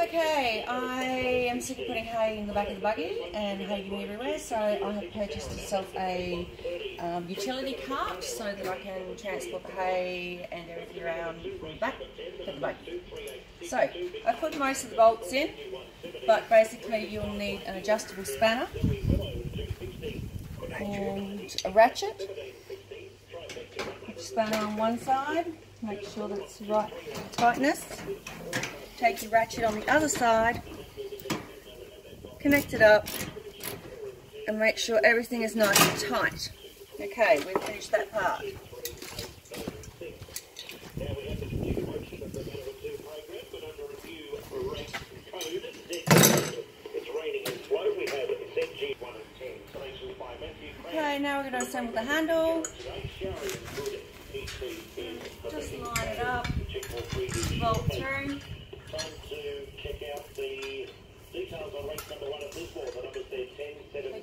Okay, I am sick of putting hay in the back of the buggy and hay getting everywhere, so I have purchased myself a um, utility cart so that I can transport the hay and everything around from the back of the buggy. So, I put most of the bolts in, but basically you'll need an adjustable spanner and a ratchet. Put spanner on one side, make sure that's the right tightness take your ratchet on the other side, connect it up, and make sure everything is nice and tight. Okay, we've finished that part. Okay, now we're going to assemble the handle. Just line it up, bolt through time to check out the details on race number one of this war. The numbers there 10, 7, Thank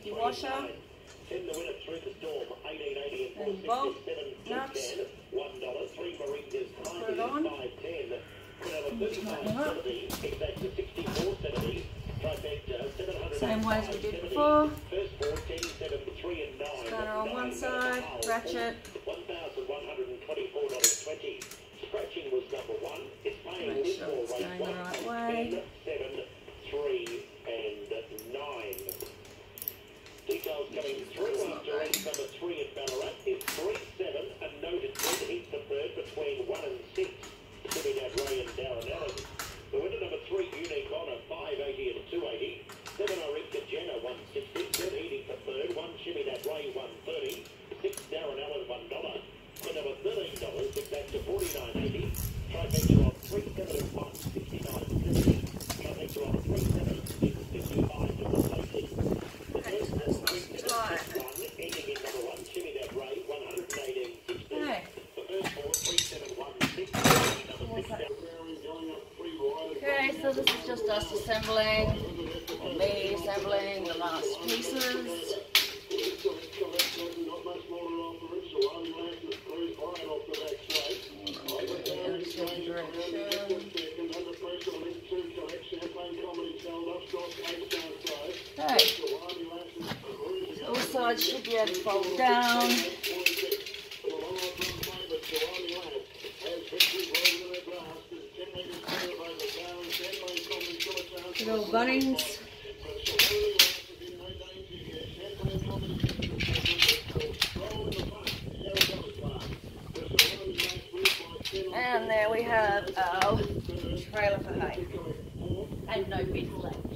you, Washer. 10 the winner through the storm, 1880 and 467, 10, $1, 3 Maringas, 90 510. Same way as we did before. Spanner on one side, ratchet. $1,124.20. Scratching was number one. It's paying Make sure it's going the right way. Seven, three, and nine. Details coming through after race number three at Ballarat is three, seven, and noted good heats the third between one and six. Trinidad Ray and Darren Allen. The winner number three, Unique Honor, 580 and 280. Seven, Arika Jenna, 160. Good eating for third. One, Shimmy That Ray, 130. Six, Darren Allen, $1 for number $13, took that to $49.80. Trifecta on 371 69 Trifecta on 376 to replacing. The first one, ending in number one, Shimmy That Ray, 118 The first four, 3716, number Okay, so this is just us assembling, me assembling the last pieces. Okay. So all sides should be able to fold down. Little bunnings. And there we have our trailer for hay. And no bins left.